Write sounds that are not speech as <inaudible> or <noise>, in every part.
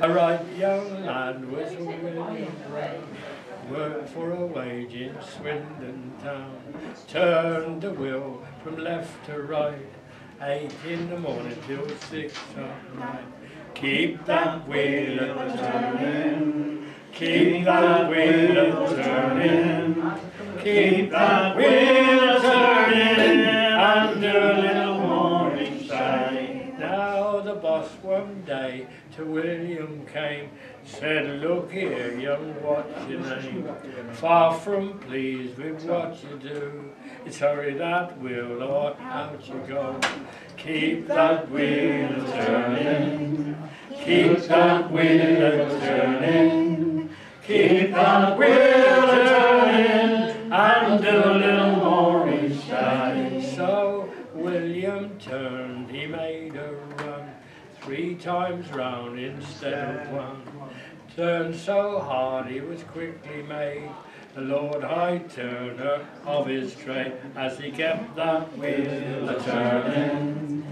A right young lad was Brown, worked for a wage in Swindon town, turned the wheel from left to right, eight in the morning till six at night. Keep that wheel a turning, keep that wheel a turning, keep that wheel One day to William came, said, look here, young, what's your name? Far from pleased with what you do, it's hurry that wheel or out you go. Keep that wheel turning, keep that wheel turning, keep that wheel turning, and do a little three times round instead of one. Turned so hard he was quickly made the Lord High Turner of his trade, as he kept that wheel a turning.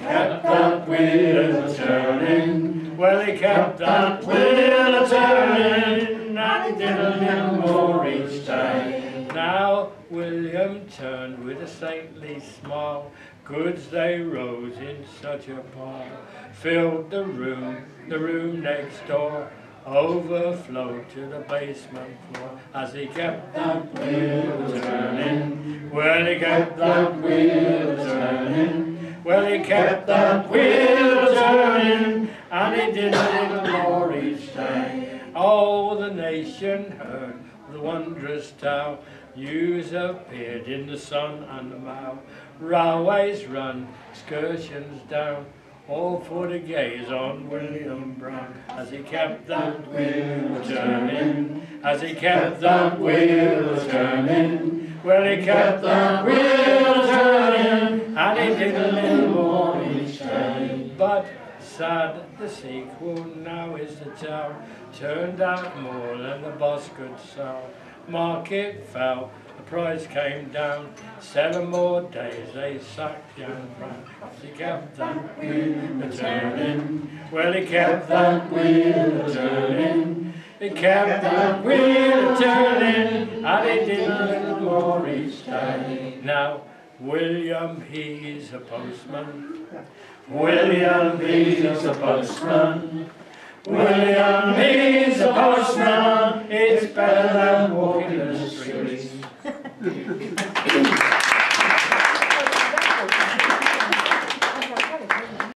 Kept that wheel a turning. Well, he kept that wheel a turning, and he did a little more each time. Now William turned with a saintly smile. Goods they rose in such a pile, filled the room, the room next door overflowed to the basement floor as he kept that wheel turning. Well, he kept that wheel turning. Well, he kept that wheel turning, and he did a little more each day. Oh, the nation heard the wondrous tale. News appeared in the sun and the Mail. Railways run, excursions down all for the gaze on William Brown as he kept that wheel turning, as he kept that wheel turning. Well, he kept that wheel turning, and he did a little more each time. But sad the sequel now is the tale, turned out more than the boss could sell. Market fell, the price came down. Seven more days they sacked young Brown. He kept that wheel turning. Well, he kept that wheel turning. He kept that wheel turning, and he did a little more each day. Now, William, he's a postman. William, he's a postman. William, he's a postman. It's better than walking the streets. <laughs>